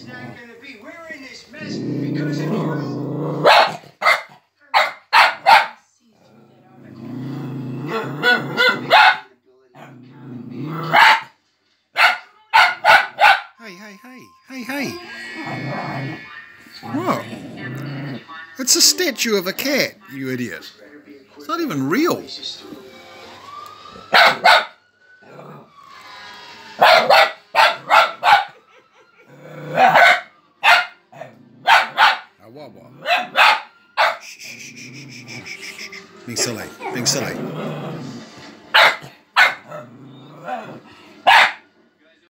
is not going to be. We're in this mess because of you. Hey, hey, hey, hey, hey. It's a statue of a cat, you idiot. It's not even real. Ah, what, what? Shh, shh, shh,